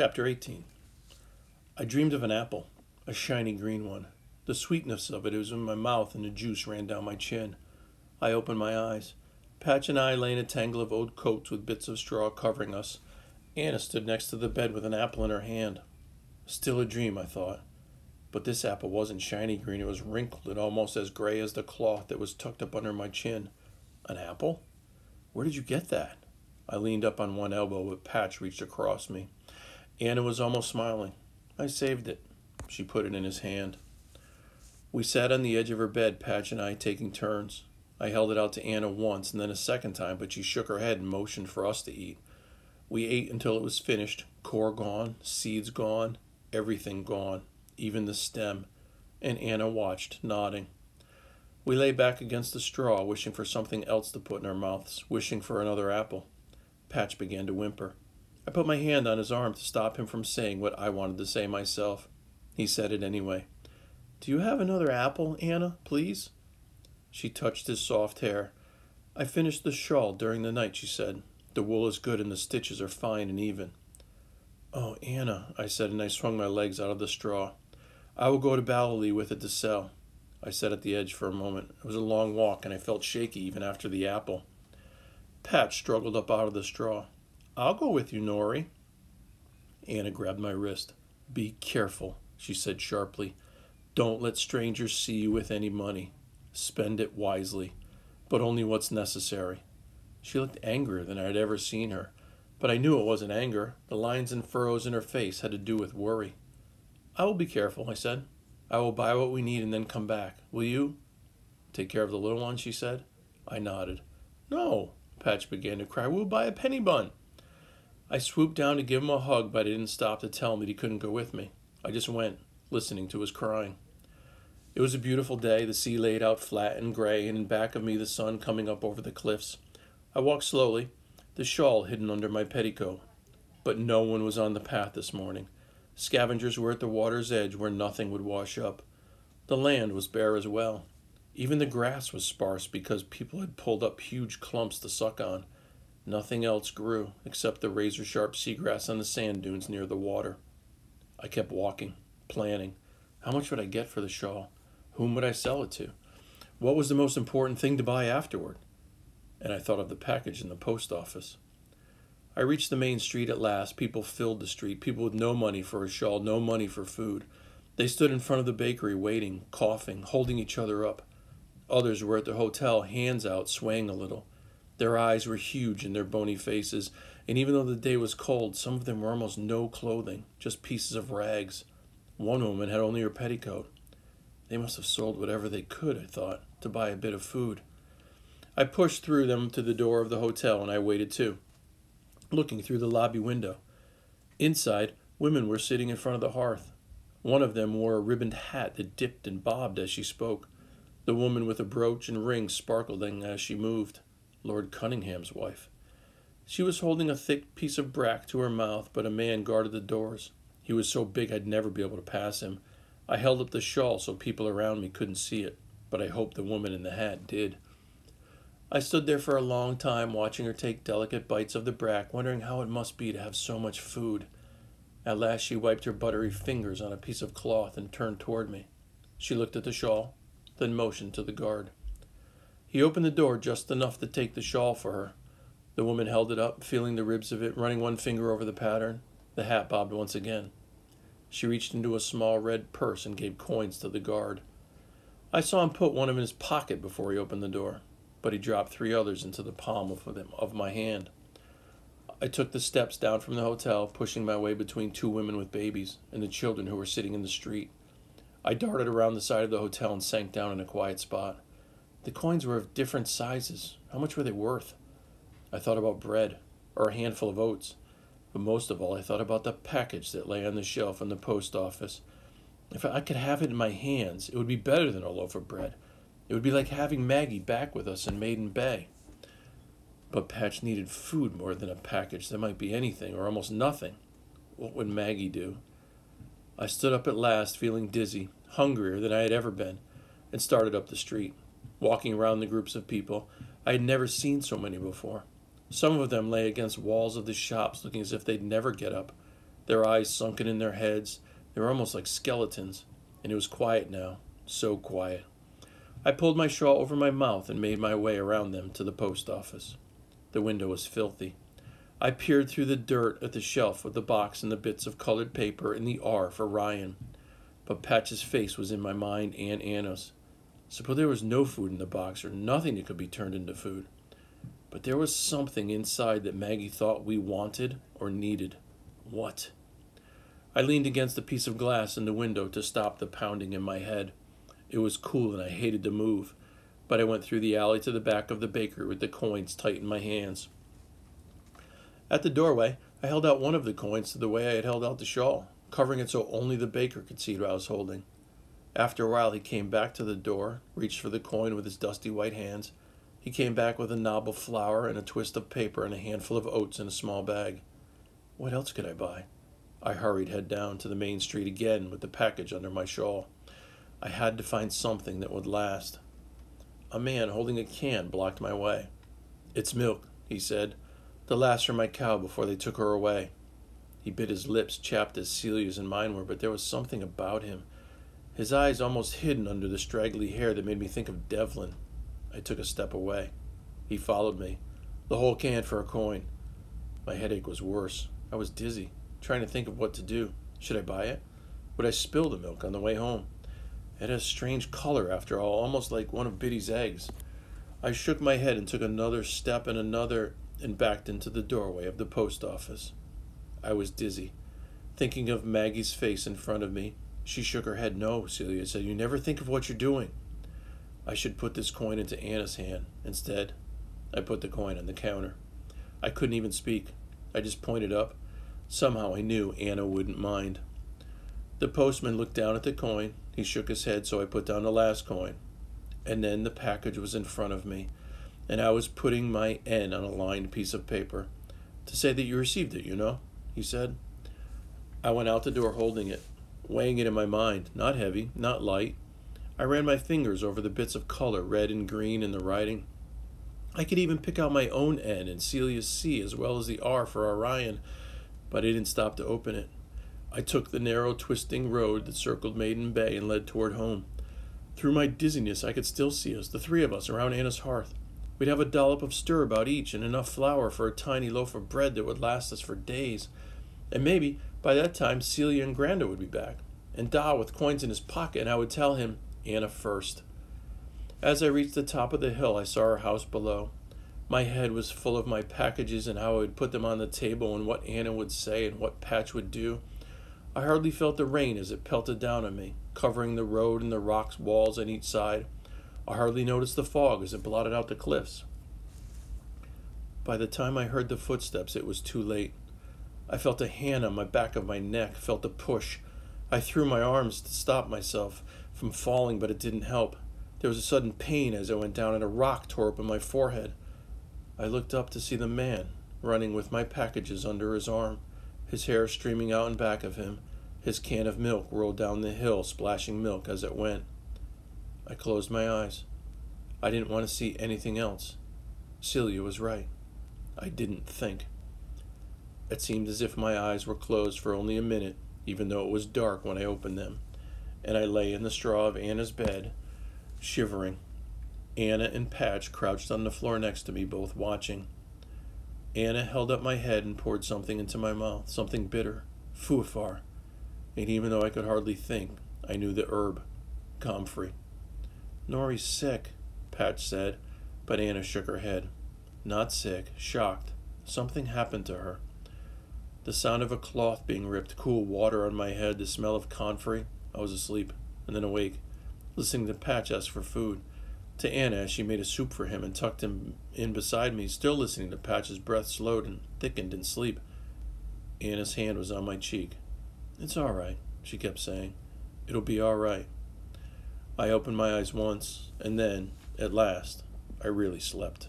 Chapter 18 I dreamed of an apple, a shiny green one. The sweetness of it was in my mouth and the juice ran down my chin. I opened my eyes. Patch and I lay in a tangle of old coats with bits of straw covering us. Anna stood next to the bed with an apple in her hand. Still a dream, I thought. But this apple wasn't shiny green, it was wrinkled and almost as gray as the cloth that was tucked up under my chin. An apple? Where did you get that? I leaned up on one elbow, but Patch reached across me. Anna was almost smiling. I saved it. She put it in his hand. We sat on the edge of her bed, Patch and I taking turns. I held it out to Anna once and then a second time, but she shook her head and motioned for us to eat. We ate until it was finished, core gone, seeds gone, everything gone, even the stem, and Anna watched, nodding. We lay back against the straw, wishing for something else to put in our mouths, wishing for another apple. Patch began to whimper. I put my hand on his arm to stop him from saying what I wanted to say myself. He said it anyway. Do you have another apple, Anna, please? She touched his soft hair. I finished the shawl during the night, she said. The wool is good and the stitches are fine and even. Oh, Anna, I said, and I swung my legs out of the straw. I will go to Ballylee with it to sell. I sat at the edge for a moment. It was a long walk, and I felt shaky even after the apple. Pat struggled up out of the straw. I'll go with you, Nory. Anna grabbed my wrist. Be careful, she said sharply. Don't let strangers see you with any money. Spend it wisely, but only what's necessary. She looked angrier than I had ever seen her, but I knew it wasn't anger. The lines and furrows in her face had to do with worry. I will be careful, I said. I will buy what we need and then come back. Will you? Take care of the little one, she said. I nodded. No, Patch began to cry. We'll buy a penny bun. I swooped down to give him a hug, but I didn't stop to tell him that he couldn't go with me. I just went, listening to his crying. It was a beautiful day, the sea laid out flat and gray, and in back of me the sun coming up over the cliffs. I walked slowly, the shawl hidden under my petticoat. But no one was on the path this morning. Scavengers were at the water's edge where nothing would wash up. The land was bare as well. Even the grass was sparse because people had pulled up huge clumps to suck on. Nothing else grew except the razor sharp seagrass on the sand dunes near the water. I kept walking, planning. How much would I get for the shawl? Whom would I sell it to? What was the most important thing to buy afterward? And I thought of the package in the post office. I reached the main street at last. People filled the street, people with no money for a shawl, no money for food. They stood in front of the bakery, waiting, coughing, holding each other up. Others were at the hotel, hands out, swaying a little. Their eyes were huge in their bony faces, and even though the day was cold, some of them were almost no clothing, just pieces of rags. One woman had only her petticoat. They must have sold whatever they could, I thought, to buy a bit of food. I pushed through them to the door of the hotel, and I waited too, looking through the lobby window. Inside, women were sitting in front of the hearth. One of them wore a ribboned hat that dipped and bobbed as she spoke. The woman with a brooch and ring sparkling as she moved, Lord Cunningham's wife. She was holding a thick piece of brack to her mouth, but a man guarded the doors. He was so big I'd never be able to pass him. I held up the shawl so people around me couldn't see it, but I hoped the woman in the hat did. I stood there for a long time watching her take delicate bites of the brack, wondering how it must be to have so much food. At last she wiped her buttery fingers on a piece of cloth and turned toward me. She looked at the shawl, then motioned to the guard. He opened the door just enough to take the shawl for her. The woman held it up, feeling the ribs of it, running one finger over the pattern. The hat bobbed once again. She reached into a small red purse and gave coins to the guard. I saw him put one in his pocket before he opened the door, but he dropped three others into the palm of, them, of my hand. I took the steps down from the hotel, pushing my way between two women with babies and the children who were sitting in the street. I darted around the side of the hotel and sank down in a quiet spot. The coins were of different sizes. How much were they worth? I thought about bread, or a handful of oats, but most of all I thought about the package that lay on the shelf in the post office. If I could have it in my hands, it would be better than a loaf of bread. It would be like having Maggie back with us in Maidin Bay. But Patch needed food more than a package. There might be anything, or almost nothing. What would Maggie do? I stood up at last, feeling dizzy, hungrier than I had ever been, and started up the street. Walking around the groups of people, I had never seen so many before. Some of them lay against walls of the shops, looking as if they'd never get up. their eyes sunken in their heads. They were almost like skeletons, and it was quiet now, so quiet. I pulled my shawl over my mouth and made my way around them to the post office. The window was filthy. I peered through the dirt at the shelf with the box and the bits of colored paper and the R for Ryan. But Patch's face was in my mind and Anna's. Suppose there was no food in the box or nothing that could be turned into food. But there was something inside that Maggie thought we wanted or needed. What? I leaned against a piece of glass in the window to stop the pounding in my head. It was cool and I hated to move, but I went through the alley to the back of the baker with the coins tight in my hands. At the doorway, I held out one of the coins the way I had held out the shawl, covering it so only the baker could see what I was holding. After a while, he came back to the door, reached for the coin with his dusty white hands. He came back with a knob of flour and a twist of paper and a handful of oats in a small bag. What else could I buy? I hurried head down to the main street again with the package under my shawl. I had to find something that would last. A man holding a can blocked my way. It's milk, he said. The last for my cow before they took her away. He bit his lips, chapped as Celia's and mine were, but there was something about him. His eyes almost hidden under the straggly hair that made me think of Devlin. I took a step away. He followed me. The whole can for a coin. My headache was worse. I was dizzy, trying to think of what to do. Should I buy it? Would I spill the milk on the way home? It had a strange color, after all, almost like one of Biddy's eggs. I shook my head and took another step and another and backed into the doorway of the post office. I was dizzy, thinking of Maggie's face in front of me. She shook her head. No, Celia said, You never think of what you're doing. I should put this coin into Anna's hand. Instead, I put the coin on the counter. I couldn't even speak. I just pointed up. Somehow I knew Anna wouldn't mind. The postman looked down at the coin, he shook his head, so I put down the last coin. And then the package was in front of me, and I was putting my N on a lined piece of paper. To say that you received it, you know, he said. I went out the door holding it, weighing it in my mind, not heavy, not light. I ran my fingers over the bits of color, red and green, in the writing. I could even pick out my own N and Celia's C as well as the R for Orion, but I didn't stop to open it. I took the narrow, twisting road that circled Maidin Bay and led toward home. Through my dizziness, I could still see us, the three of us, around Anna's hearth. We'd have a dollop of stir about each and enough flour for a tiny loaf of bread that would last us for days. And maybe by that time Celia and Granda would be back, and Da with coins in his pocket, and I would tell him, Anna first. As I reached the top of the hill, I saw her house below. My head was full of my packages and how I would put them on the table and what Anna would say and what Patch would do. I hardly felt the rain as it pelted down on me, covering the road and the rocks walls on each side. I hardly noticed the fog as it blotted out the cliffs. By the time I heard the footsteps, it was too late. I felt a hand on my back of my neck, felt a push. I threw my arms to stop myself from falling, but it didn't help. There was a sudden pain as I went down, and a rock tore open my forehead. I looked up to see the man running with my packages under his arm, his hair streaming out in back of him, his can of milk rolled down the hill, splashing milk as it went. I closed my eyes. I didn't want to see anything else. Celia was right. I didn't think. It seemed as if my eyes were closed for only a minute, even though it was dark when I opened them, and I lay in the straw of Anna's bed, shivering. Anna and Patch crouched on the floor next to me, both watching. Anna held up my head and poured something into my mouth, something bitter, foofar and even though I could hardly think, I knew the herb, comfrey. Nory's sick, Patch said, but Anna shook her head. Not sick, shocked. Something happened to her. The sound of a cloth being ripped, cool water on my head, the smell of comfrey. I was asleep, and then awake, listening to Patch ask for food. To Anna as she made a soup for him and tucked him in beside me, still listening to Patch's breath slowed and thickened in sleep. Anna's hand was on my cheek. It's all right, she kept saying. It'll be all right. I opened my eyes once, and then, at last, I really slept.